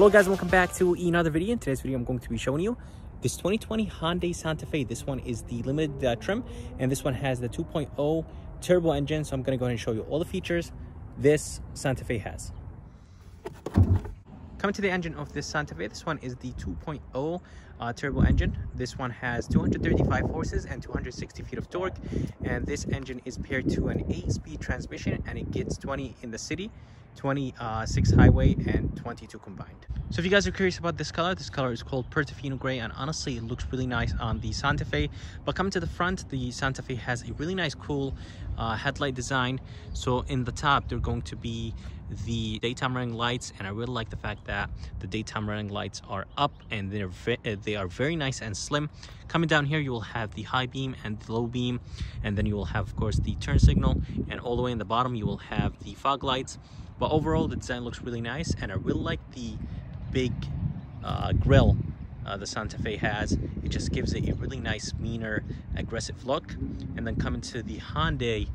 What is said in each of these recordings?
Hello guys, welcome back to another video. In today's video, I'm going to be showing you this 2020 Hyundai Santa Fe. This one is the limited uh, trim, and this one has the 2.0 turbo engine. So I'm going to go ahead and show you all the features this Santa Fe has. Coming to the engine of this Santa Fe, this one is the 2.0 uh, turbo engine. This one has 235 horses and 260 feet of torque. And this engine is paired to an 8-speed transmission and it gets 20 in the city, 26 uh, highway, and 22 combined. So if you guys are curious about this color, this color is called Portofino Gray and honestly it looks really nice on the Santa Fe. But coming to the front, the Santa Fe has a really nice cool uh, headlight design. So in the top, they're going to be the daytime running lights and I really like the fact that the daytime running lights are up and they're uh, they are very nice and slim. Coming down here, you will have the high beam and the low beam and then you will have of course the turn signal and all the way in the bottom you will have the fog lights. But overall the design looks really nice and I really like the big uh, grill uh, the Santa Fe has. It just gives it a really nice, meaner, aggressive look. And then coming to the Hyundai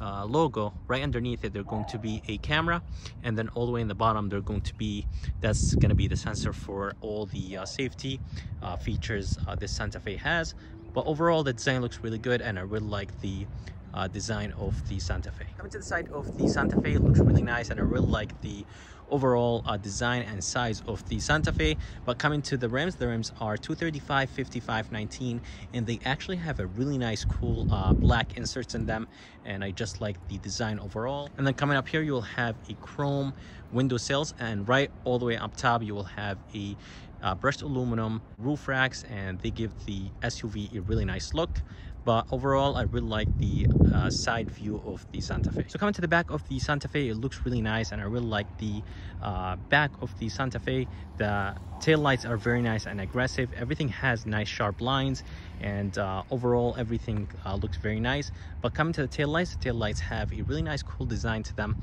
uh, logo, right underneath it, there's going to be a camera. And then all the way in the bottom, they're going to be, that's going to be the sensor for all the uh, safety uh, features uh, this Santa Fe has. But overall, the design looks really good and I really like the uh, design of the Santa Fe. Coming to the side of the Santa Fe, looks really nice and I really like the overall uh, design and size of the Santa Fe. But coming to the rims, the rims are 235, 55, 19, and they actually have a really nice, cool uh, black inserts in them. And I just like the design overall. And then coming up here, you will have a chrome window sills, and right all the way up top, you will have a uh, brushed aluminum roof racks, and they give the SUV a really nice look but overall I really like the uh, side view of the Santa Fe. So coming to the back of the Santa Fe, it looks really nice and I really like the uh, back of the Santa Fe. The tail lights are very nice and aggressive. Everything has nice sharp lines and uh, overall everything uh, looks very nice. But coming to the tail lights, the tail lights have a really nice cool design to them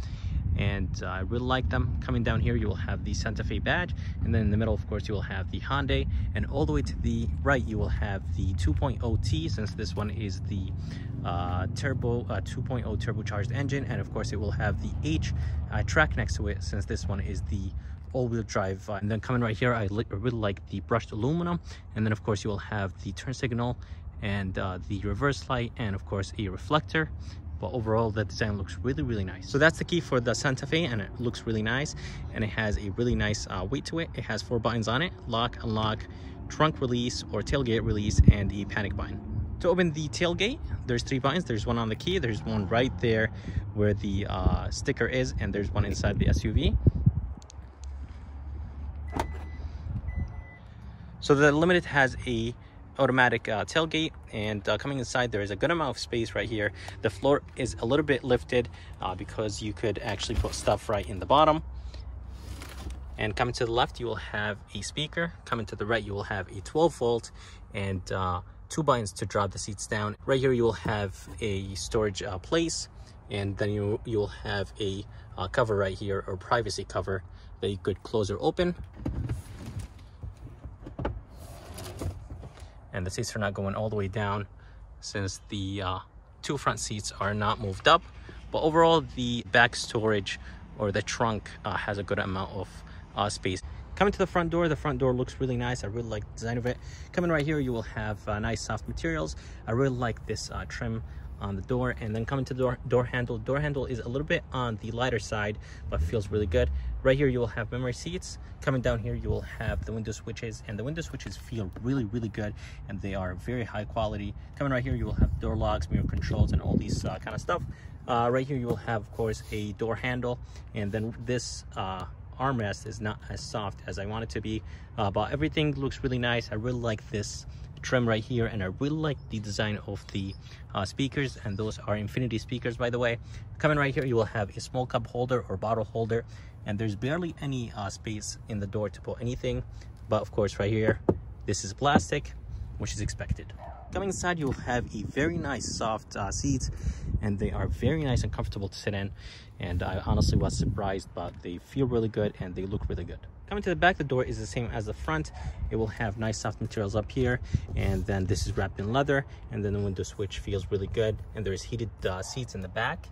and uh, I really like them. Coming down here, you will have the Santa Fe badge, and then in the middle, of course, you will have the Hyundai, and all the way to the right, you will have the 2.0T, since this one is the uh, turbo uh, 2.0 turbocharged engine, and of course, it will have the H uh, track next to it, since this one is the all-wheel drive. Uh, and then coming right here, I really like the brushed aluminum, and then of course, you will have the turn signal and uh, the reverse light and of course a reflector but overall the design looks really really nice. So that's the key for the santa fe and it looks really nice and it has a really nice uh, weight to it. It has four buttons on it lock unlock trunk release or tailgate release and the panic button. To open the tailgate there's three buttons. There's one on the key there's one right there where the uh, sticker is and there's one inside the suv so the limited has a automatic uh, tailgate and uh, coming inside there is a good amount of space right here. The floor is a little bit lifted uh, because you could actually put stuff right in the bottom. And coming to the left you will have a speaker. Coming to the right you will have a 12 volt and uh, two buttons to drop the seats down. Right here you will have a storage uh, place and then you you'll have a uh, cover right here or privacy cover that you could close or open and the seats are not going all the way down since the uh, two front seats are not moved up. But overall the back storage or the trunk uh, has a good amount of uh, space. Coming to the front door the front door looks really nice. I really like the design of it. Coming right here you will have uh, nice soft materials. I really like this uh, trim on the door and then coming to the door, door handle. Door handle is a little bit on the lighter side but feels really good. Right here you will have memory seats. Coming down here you will have the window switches and the window switches feel really really good and they are very high quality. Coming right here you will have door locks mirror controls and all these uh, kind of stuff. Uh, right here you will have of course a door handle and then this uh, armrest is not as soft as I want it to be. Uh, but everything looks really nice. I really like this trim right here and I really like the design of the uh, speakers and those are infinity speakers by the way. Coming right here you will have a small cup holder or bottle holder and there's barely any uh, space in the door to put anything. But of course right here this is plastic which is expected. Coming inside you'll have a very nice soft uh, seats and they are very nice and comfortable to sit in. And I honestly was surprised but they feel really good and they look really good Coming to the back, the door is the same as the front. It will have nice soft materials up here, and then this is wrapped in leather, and then the window switch feels really good, and there's heated uh, seats in the back.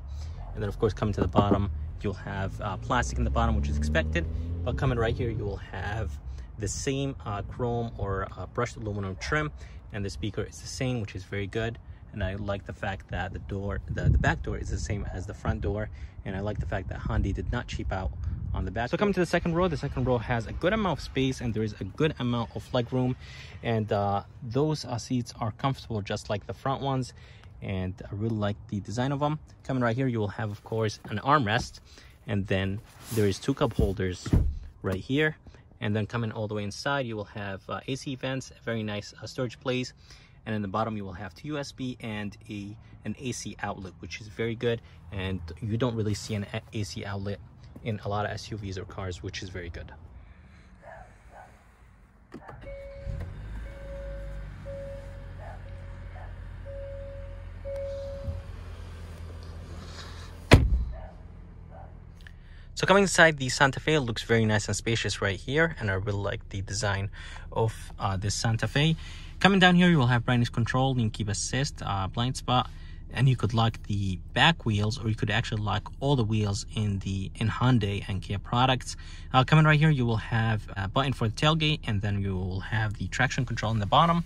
And then of course, coming to the bottom, you'll have uh, plastic in the bottom, which is expected, but coming right here you will have the same uh, chrome or uh, brushed aluminum trim and the speaker is the same which is very good and I like the fact that the door the, the back door is the same as the front door and I like the fact that Hyundai did not cheap out on the back. So coming to the second row, the second row has a good amount of space and there is a good amount of leg room. And uh, those uh, seats are comfortable just like the front ones. And I really like the design of them. Coming right here, you will have of course an armrest. And then there is two cup holders right here. And then coming all the way inside you will have uh, AC vents, a very nice uh, storage place. And in the bottom you will have two USB and a an AC outlet which is very good. And you don't really see an AC outlet in a lot of SUVs or cars which is very good. So coming inside the Santa Fe looks very nice and spacious right here and I really like the design of uh, this Santa Fe. Coming down here you will have brightness control, lane keep assist, uh, blind spot and you could lock the back wheels or you could actually lock all the wheels in the in Hyundai and Kia products. Uh, coming right here you will have a button for the tailgate and then you will have the traction control in the bottom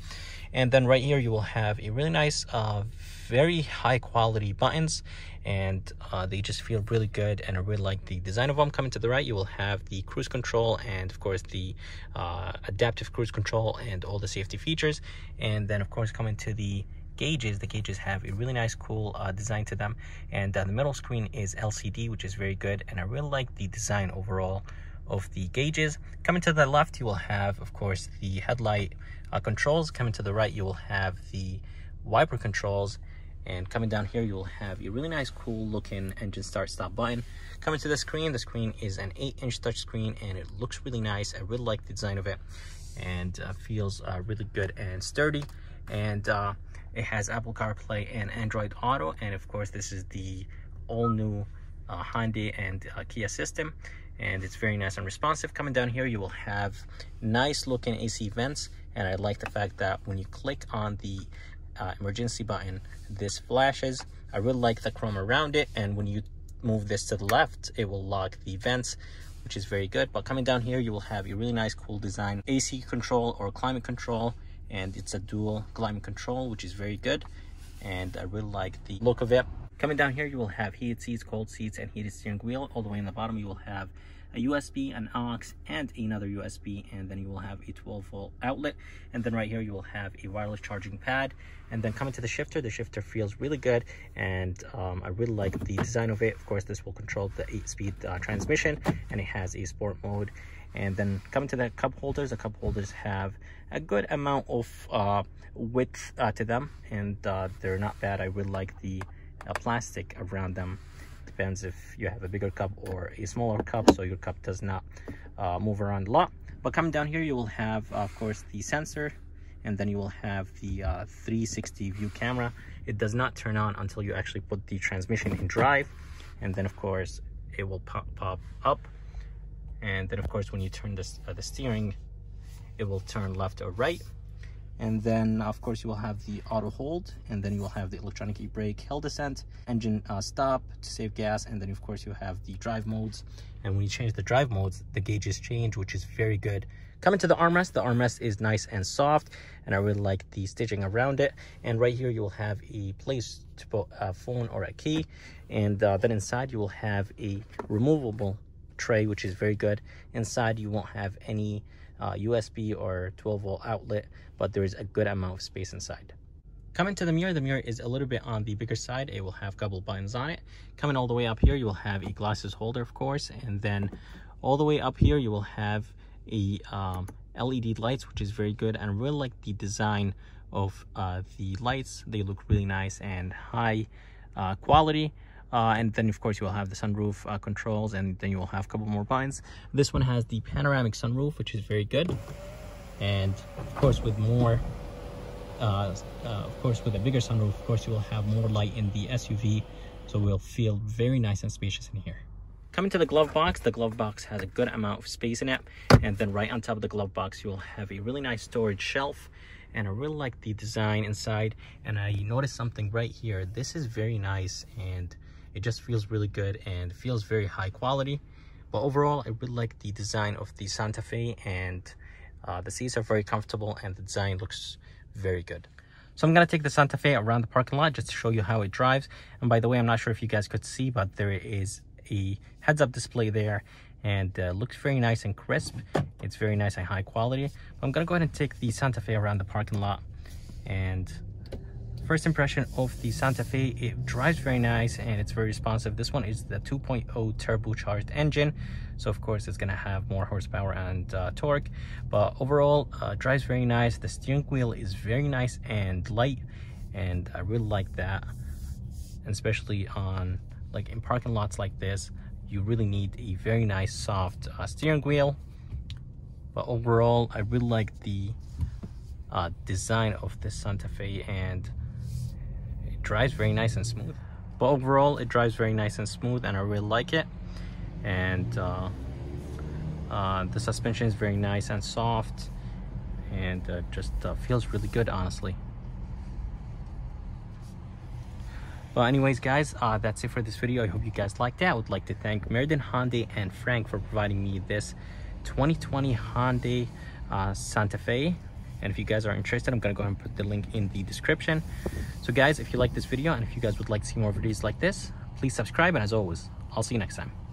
and then right here you will have a really nice uh, very high quality buttons and uh, they just feel really good and I really like the design of them. Coming to the right, you will have the cruise control and of course the uh, adaptive cruise control and all the safety features. And then of course coming to the gauges, the gauges have a really nice cool uh, design to them. And uh, the middle screen is LCD, which is very good. And I really like the design overall of the gauges. Coming to the left, you will have, of course, the headlight uh, controls. Coming to the right, you will have the wiper controls and coming down here, you will have a really nice, cool looking engine start stop button. Coming to the screen, the screen is an 8 inch touchscreen and it looks really nice. I really like the design of it and uh, feels uh, really good and sturdy. And uh, it has Apple CarPlay and Android Auto. And of course, this is the all new uh, Hyundai and uh, Kia system. And it's very nice and responsive. Coming down here, you will have nice looking AC vents. And I like the fact that when you click on the uh, emergency button this flashes i really like the chrome around it and when you move this to the left it will lock the vents which is very good but coming down here you will have a really nice cool design ac control or climate control and it's a dual climate control which is very good and i really like the look of it coming down here you will have heated seats cold seats and heated steering wheel all the way in the bottom you will have a USB, an aux, and another USB, and then you will have a 12 volt outlet. And then right here, you will have a wireless charging pad. And then coming to the shifter, the shifter feels really good, and um, I really like the design of it. Of course, this will control the 8-speed uh, transmission, and it has a sport mode. And then coming to the cup holders, the cup holders have a good amount of uh, width uh, to them, and uh, they're not bad. I really like the uh, plastic around them. Depends if you have a bigger cup or a smaller cup so your cup does not uh, move around a lot. But coming down here you will have of course the sensor. And then you will have the uh, 360 view camera. It does not turn on until you actually put the transmission in drive. And then of course it will pop, pop up and then of course when you turn this uh, the steering it will turn left or right. And then of course you will have the auto hold and then you will have the electronic e-brake hill descent engine uh, stop to save gas and then of course you have the drive modes. And when you change the drive modes the gauges change which is very good. Coming to the armrest. The armrest is nice and soft and i really like the stitching around it. And right here you will have a place to put a phone or a key. And uh, then inside you will have a removable tray which is very good inside you won't have any uh, USB or 12 volt outlet, but there is a good amount of space inside. Coming to the mirror, the mirror is a little bit on the bigger side. It will have couple buttons on it. Coming all the way up here, you will have a glasses holder, of course, and then all the way up here, you will have a um, LED lights, which is very good. And really like the design of uh, the lights. They look really nice and high uh, quality. Uh, and then of course you will have the sunroof uh, controls and then you will have a couple more buttons this one has the panoramic sunroof which is very good and of course with more uh, uh, of course with a bigger sunroof of course you will have more light in the SUV so it will feel very nice and spacious in here Coming to the glove box, the glove box has a good amount of space in it. And then right on top of the glove box, you will have a really nice storage shelf. And I really like the design inside. And I noticed something right here. This is very nice and it just feels really good and feels very high quality. But overall i really like the design of the santa fe and uh, the seats are very comfortable and the design looks very good. So i'm going to take the santa fe around the parking lot just to show you how it drives. And by the way i'm not sure if you guys could see but there is a heads-up display there and uh, looks very nice and crisp. It's very nice and high quality. But i'm gonna go ahead and take the santa fe around the parking lot and first impression of the Santa Fe. It drives very nice and it's very responsive. This one is the 2.0 turbocharged engine. So of course it's gonna have more horsepower and uh, torque but overall uh, drives very nice. The steering wheel is very nice and light and I really like that. And especially on like in parking lots like this you really need a very nice soft uh, steering wheel. But overall I really like the uh, design of this Santa Fe and drives very nice and smooth. But overall it drives very nice and smooth and I really like it. And uh, uh, the suspension is very nice and soft and uh, just uh, feels really good honestly. Well anyways guys uh, that's it for this video. I hope you guys liked it. I would like to thank meriden hyundai and frank for providing me this 2020 hyundai uh, santa fe and if you guys are interested i'm gonna go ahead and put the link in the description. So guys if you like this video and if you guys would like to see more videos like this please subscribe and as always i'll see you next time